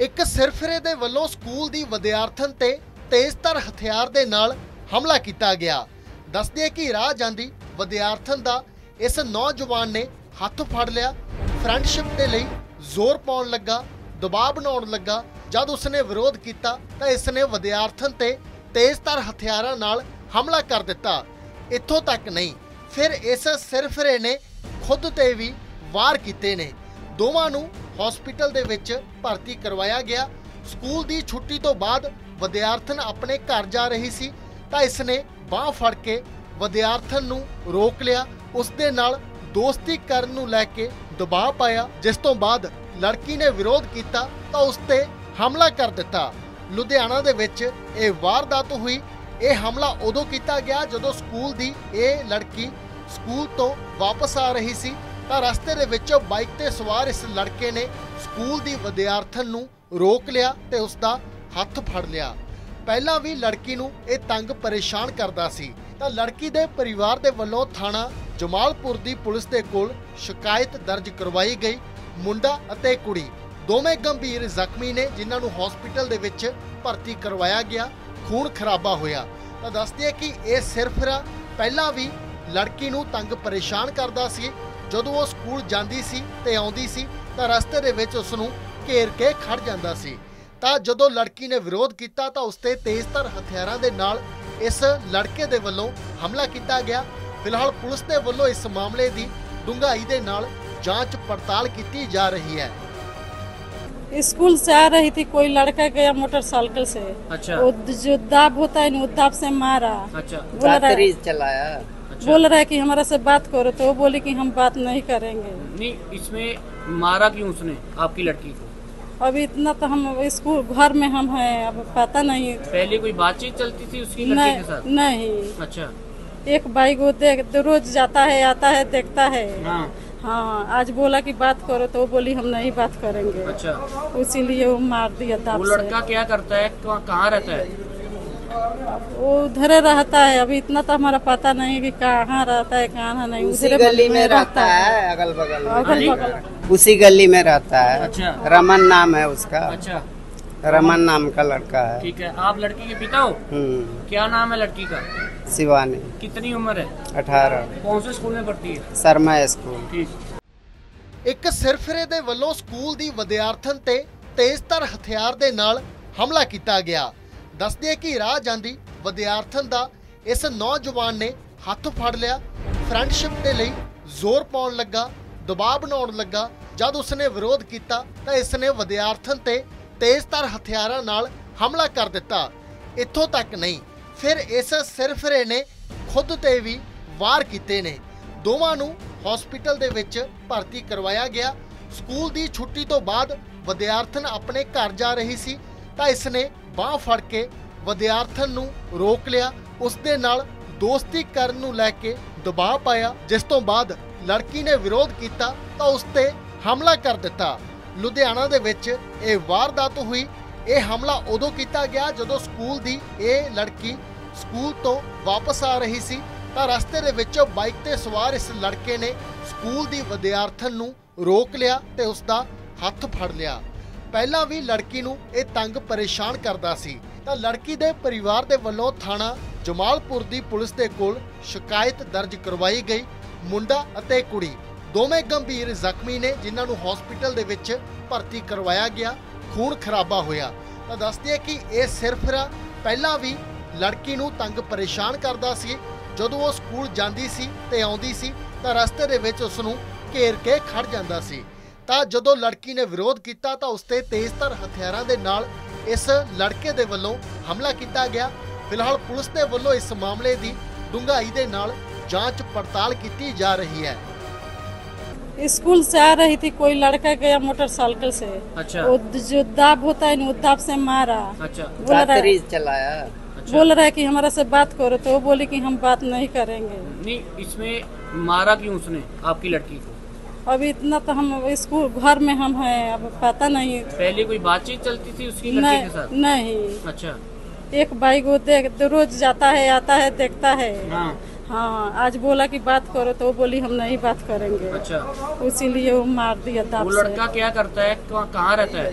ਇੱਕ ਸਿਰਫਰੇ ਦੇ ਵੱਲੋਂ ਸਕੂਲ ਦੀ ਵਿਦਿਆਰਥਣ ਤੇ ਤੇਜ਼ਧਾਰ ਹਥਿਆਰ ਦੇ ਨਾਲ ਹਮਲਾ ਕੀਤਾ ਗਿਆ। ਦੱਸਦੇ ਕਿ ਰਾਹ ਜਾਂਦੀ ਵਿਦਿਆਰਥਣ ਦਾ ਇਸ ਨੌਜਵਾਨ ਨੇ ਹੱਥ ਫੜ ਲਿਆ। ਫਰੈਂਡਸ਼ਿਪ ਦੇ ਲਈ ਜ਼ੋਰ ਪਾਉਣ ਲੱਗਾ, ਦਬਾਅ ਬਣਾਉਣ ਲੱਗਾ। ਜਦ ਉਸਨੇ ਵਿਰੋਧ ਕੀਤਾ ਤਾਂ ਇਸਨੇ ਵਿਦਿਆਰਥਣ ਤੇ ਤੇਜ਼ਧਾਰ ਹਥਿਆਰਾਂ ਨਾਲ ਹਮਲਾ ਕਰ ਦਿੱਤਾ। ਇੱਥੋਂ ਤੱਕ ਨਹੀਂ, ਫਿਰ ਇਸ ਸਿਰਫਰੇ ਨੇ ਖੁਦ ਤੇ ਵੀ ਵਾਰ ਕੀਤੇ ਨੇ। ਦੋਵਾਂ ਨੂੰ ਹਸਪੀਟਲ ਦੇ ਵਿੱਚ ਭਰਤੀ ਕਰਵਾਇਆ ਗਿਆ। ਸਕੂਲ ਦੀ ਛੁੱਟੀ ਤੋਂ ਬਾਅਦ ਵਿਦਿਆਰਥਣ ਆਪਣੇ ਘਰ ਜਾ ਰਹੀ ਸੀ, ਤਾਂ ਇਸਨੇ ਬਾਹ ਫੜ ਕੇ ਵਿਦਿਆਰਥਣ ਨੂੰ ਰੋਕ ਲਿਆ। ਉਸ ਦੇ ਨਾਲ ਦੋਸਤੀ ਕਰਨ ਨੂੰ ਲੈ ਕੇ ਦਬਾਅ ਪਾਇਆ। ਜਿਸ ਤੋਂ ਬਾਅਦ ਲੜਕੀ ਨੇ ਵਿਰੋਧ ਕੀਤਾ, ਤਾਂ ਉਸ ਤੇ ਹਮਲਾ ਕਰ ਦਿੱਤਾ। ਲੁਧਿਆਣਾ ਦੇ ਵਿੱਚ ਇਹ ਵਾਰਦਾਤ ਹੋਈ। ਇਹ ਹਮਲਾ ਉਦੋਂ ਕੀਤਾ ਗਿਆ ਜਦੋਂ ਸਕੂਲ ਦੀ ਇਹ ਲੜਕੀ ਸਕੂਲ ਤੋਂ ਵਾਪਸ ਆ ਰਹੀ ਸੀ। ਤਾਂ ਰਸਤੇ ਦੇ ਵਿੱਚ ਬਾਈਕ ਤੇ ਸਵਾਰ ਇਸ ਲੜਕੇ ਨੇ ਸਕੂਲ ਦੀ ਵਿਦਿਆਰਥਣ ਨੂੰ ਰੋਕ ਲਿਆ ਤੇ ਉਸ ਦਾ ਹੱਥ ਫੜ ਲਿਆ। ਪਹਿਲਾਂ ਵੀ ਲੜਕੀ ਨੂੰ ਇਹ ਤੰਗ ਪਰੇਸ਼ਾਨ ਕਰਦਾ ਸੀ। ਤਾਂ ਲੜਕੀ ਦੇ ਪਰਿਵਾਰ ਦੇ ਵੱਲੋਂ ਥਾਣਾ ਜਮਾਲਪੁਰ ਦੀ ਪੁਲਿਸ ਦੇ ਕੋਲ ਸ਼ਿਕਾਇਤ ਦਰਜ ਕਰਵਾਈ ਗਈ। ਮੁੰਡਾ ਅਤੇ ਕੁੜੀ ਦੋਵੇਂ ਗੰਭੀਰ ਜ਼ਖਮੀ ਨੇ, ਜਿਨ੍ਹਾਂ ਨੂੰ ਹਸਪੀਟਲ ਦੇ ਵਿੱਚ ਭਰਤੀ ਕਰਵਾਇਆ ਗਿਆ। ਖੂਨ ਖਰਾਬਾ ਹੋਇਆ। ਤਾਂ ਦੱਸਦੇ ਕਿ ਇਹ ਸਿਰਫ ਪਹਿਲਾਂ ਵੀ ਲੜਕੀ ਨੂੰ ਤੰਗ ਪਰੇਸ਼ਾਨ ਕਰਦਾ ਸੀ। ਜਦੋਂ ਉਹ ਸਕੂਲ ਜਾਂਦੀ ਸੀ ਤੇ ਆਉਂਦੀ ਸੀ ਤਾਂ ਰਸਤੇ ਦੇ ਵਿੱਚ ਉਸ ਨੂੰ ਘੇਰ ਕੇ ਖੜ ਜਾਂਦਾ ਸੀ। ਤਾਂ ਜਦੋਂ ਲੜਕੀ ਨੇ ਵਿਰੋਧ ਕੀਤਾ ਤਾਂ ਉਸ ਤੇ ਤੇਜ਼ਧਾਰ ਹਥਿਆਰਾਂ ਦੇ ਨਾਲ ਇਸ ਲੜਕੇ ਦੇ ਵੱਲੋਂ ਹਮਲਾ ਕੀਤਾ ਗਿਆ। ਫਿਲਹਾਲ ਪੁਲਿਸ ਦੇ ਵੱਲੋਂ ਇਸ ਮਾਮਲੇ ਦੀ ਡੂੰਘਾਈ ਦੇ ਨਾਲ ਜਾਂਚ ਪੜਤਾਲ ਕੀਤੀ ਜਾ ਰਹੀ ਹੈ। स्कूल से आ रही थी कोई लड़का गया मोटरसाइकिल से। अच्छा। वो जो दाब होता है ना वो दाब से मारा। अच्छा। बोल रहा चलाया। अच्छा। बोल रहा है कि हमारा से बात करो तो वो बोली कि हम बात नहीं करेंगे। नहीं इसमें मारा क्यों उसने आपकी लड़की को? अभी इतना तो हम स्कूल घर में हम हैं अब पता नहीं। पहले कोई बातचीत चलती थी उसकी लड़के के साथ? नहीं। नहीं अच्छा। एक बाइक वो देख रोज जाता है आता है देखता है। हाँ। हाँ आज बोला कि बात करो तो वो बोली हम नहीं बात करेंगे। अच्छा। इसीलिए वो मार दिया दाब वो लड़का क्या करता है? कहाँ कहाँ रहता है? वो उधर रहता है। अभी इतना तो हमारा पता नहीं कि कहाँ रहता है कहाँ नहीं। उसी गली में रहता है। अगल बगल अगल बगल उसी गली में रहता है। अच्छा। रमन नाम है उसका। अच्छा। रमन नाम का लड़का है ठीक है आप लड़की के पिता हो हम्म क्या नाम है लड़की का शिवानी कितनी उम्र है अठारह कौन से स्कूल में पढ़ती है शर्मा स्कूल ठीक ਇੱਕ ਸਿਰਫਰੇ ਦੇ ਵੱਲੋਂ ਸਕੂਲ ਦੀ ਵਿਦਿਆਰਥਣ ਤੇ ਤੇਜ਼ਧਾਰ ਹਥਿਆਰ ਦੇ ਨਾਲ ਹਮਲਾ ਕੀਤਾ ਗਿਆ ਦੱਸਦੇ ਕਿ ਰਾਹ ਜਾਂਦੀ ਵਿਦਿਆਰਥਣ ਦਾ ਇਸ ਨੌਜਵਾਨ ਨੇ ਹੱਥ ਫੜ ਲਿਆ ਫਰੈਂਡਸ਼ਿਪ ਦੇ ਲਈ ਜ਼ੋਰ ਪਾਉਣ ਲੱਗਾ ਦਬਾਅ ਬਣਾਉਣ ਲੱਗਾ ਜਦ ਉਸਨੇ ਵਿਰੋਧ ਕੀਤਾ ਤਾਂ ਇਸਨੇ ਵਿਦਿਆਰਥਣ ਤੇ ਤੇਜ਼ਧਾਰ ਹਥਿਆਰਾਂ ਨਾਲ ਹਮਲਾ ਕਰ ਦਿੱਤਾ। ਇੱਥੋਂ ਤੱਕ ਨਹੀਂ, ਫਿਰ ਇਸ ਸਿਰਫਰੇ ਨੇ ਖੁਦ ਤੇ ਵੀ ਵਾਰ ਕੀਤੇ ਨੇ। ਦੋਵਾਂ ਨੂੰ ਹਸਪੀਟਲ ਦੇ ਵਿੱਚ ਭਰਤੀ ਕਰਵਾਇਆ ਗਿਆ। ਸਕੂਲ ਦੀ ਛੁੱਟੀ ਤੋਂ ਬਾਅਦ ਵਿਦਿਆਰਥਣ ਆਪਣੇ ਘਰ ਜਾ ਰਹੀ ਸੀ, ਤਾਂ ਇਸਨੇ ਬਾਹ ਫੜ ਕੇ ਵਿਦਿਆਰਥਣ ਨੂੰ ਰੋਕ ਲਿਆ। ਉਸ ਦੇ ਨਾਲ ਦੋਸਤੀ ਕਰਨ ਨੂੰ ਲੈ ਕੇ ਦਬਾਅ ਪਾਇਆ, ਜਿਸ ਤੋਂ ਬਾਅਦ ਲੜਕੀ ਨੇ ਵਿਰੋਧ ਕੀਤਾ ਤਾਂ ਉਸ ਤੇ ਹਮਲਾ ਕਰ ਦਿੱਤਾ। ਲੁਧਿਆਣਾ ਦੇ ਵਿੱਚ ਇਹ ਵਾਰਦਾਤ ਹੋਈ। ਇਹ ਹਮਲਾ ਉਦੋਂ ਕੀਤਾ ਗਿਆ ਜਦੋਂ ਸਕੂਲ ਦੀ ਇਹ ਲੜਕੀ ਸਕੂਲ ਤੋਂ ਵਾਪਸ ਆ ਰਹੀ ਸੀ। ਤਾਂ ਰਸਤੇ ਦੇ ਵਿੱਚ ਬਾਈਕ ਤੇ ਸਵਾਰ ਇਸ ਲੜਕੇ ਨੇ ਸਕੂਲ ਦੀ ਵਿਦਿਆਰਥਣ ਨੂੰ ਰੋਕ ਲਿਆ ਤੇ ਉਸ ਦਾ ਹੱਥ ਫੜ ਲਿਆ। ਪਹਿਲਾਂ ਵੀ ਲੜਕੀ ਨੂੰ ਇਹ ਤੰਗ ਪਰੇਸ਼ਾਨ ਕਰਦਾ ਸੀ। ਤਾਂ ਲੜਕੀ ਦੇ ਪਰਿਵਾਰ ਦੇ ਵੱਲੋਂ ਥਾਣਾ ਜਮਾਲਪੁਰ ਦੀ ਪੁਲਿਸ ਦੇ ਕੋਲ ਸ਼ਿਕਾਇਤ ਦਰਜ ਕਰਵਾਈ ਗਈ। ਮੁੰਡਾ ਅਤੇ ਕੁੜੀ ਦੋਵੇਂ ਗੰਭੀਰ ਜ਼ਖਮੀ ਨੇ, ਜਿਨ੍ਹਾਂ ਨੂੰ ਹਸਪੀਟਲ ਦੇ ਵਿੱਚ ਭਰਤੀ ਕਰਵਾਇਆ ਗਿਆ। ਖੂਨ ਖਰਾਬਾ ਹੋਇਆ। ਤਾਂ ਦੱਸਦੇ ਕਿ ਇਹ ਸਿਰਫਰਾ ਪਹਿਲਾਂ ਵੀ ਲੜਕੀ ਨੂੰ ਤੰਗ ਪਰੇਸ਼ਾਨ ਕਰਦਾ ਸੀ। ਜਦੋਂ ਉਹ ਸਕੂਲ ਜਾਂਦੀ ਸੀ ਤੇ ਆਉਂਦੀ ਸੀ, ਤਾਂ ਰਸਤੇ ਦੇ ਵਿੱਚ ਉਸ ਨੂੰ ਘੇਰ ਕੇ ਖੜ ਜਾਂਦਾ ਸੀ। ਤਾਂ ਜਦੋਂ ਲੜਕੀ ਨੇ ਵਿਰੋਧ ਕੀਤਾ, ਤਾਂ ਉਸ ਤੇ ਤੇਜ਼ਧਾਰ ਹਥਿਆਰਾਂ ਦੇ ਨਾਲ ਇਸ ਲੜਕੇ ਦੇ ਵੱਲੋਂ ਹਮਲਾ ਕੀਤਾ ਗਿਆ। ਫਿਲਹਾਲ ਪੁਲਿਸ ਦੇ ਵੱਲੋਂ ਇਸ ਮਾਮਲੇ ਦੀ ਡੂੰਘਾਈ ਦੇ ਨਾਲ ਜਾਂਚ ਪੜਤਾਲ ਕੀਤੀ ਜਾ ਰਹੀ ਹੈ। स्कूल से आ रही थी कोई लड़का गया मोटरसाइकिल से। अच्छा। वो जो दाब होता है ना वो दाब से मारा। अच्छा। बोल रहा है चलाया। अच्छा। बोल रहा है कि हमारा से बात करो तो वो बोली कि हम बात नहीं करेंगे। नहीं इसमें मारा क्यों उसने आपकी लड़की को? अभी इतना तो हम स्कूल घर में हम हैं अब पता नहीं। पहले कोई बातचीत चलती थी उसकी लड़के के नहीं साथ? नहीं। अच्छा। एक बाइक वो देख रोज जाता है आता है देखता है। हाँ। हाँ आज बोला कि बात करो तो वो बोली हम नहीं बात करेंगे। अच्छा। इसीलिए वो मार दिया दाब वो लड़का क्या करता है? कहाँ कहाँ रहता है?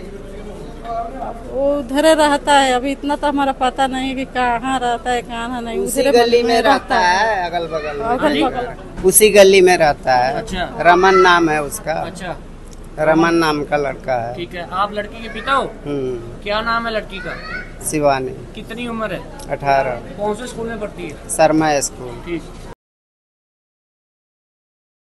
वो उधर रहता है अभी इतना तो हमारा पता नहीं कि कहाँ रहता है कहाँ नहीं। उसी गली में रहता है। अगल बगल अगल बगल उसी गली में रहता है। अच्छा। रमन नाम है उसका। अच्छा। रमन नाम का लड़का है ठीक है आप लड़की के पिता हो हम्म क्या नाम है लड़की का शिवानी कितनी उम्र है अठारह कौन से स्कूल में पढ़ती है शर्मा स्कूल ठीक